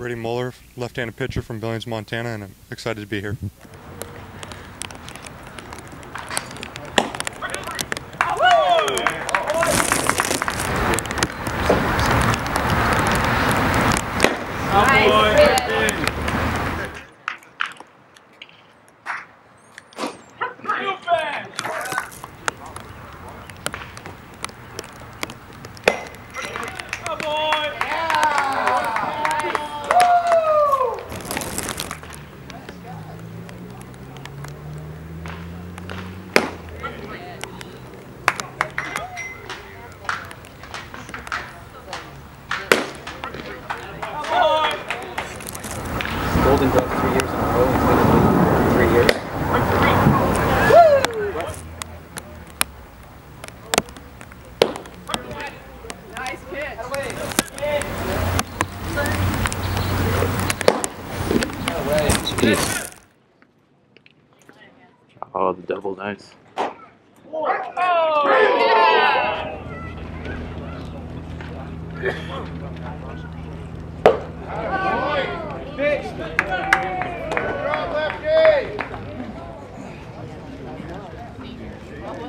Brady Muller, left-handed pitcher from Billings, Montana, and I'm excited to be here. Golden Glove three years in a row instead of three years. Nice pitch. Jeez. Oh, the double nice. Yeah. Oh,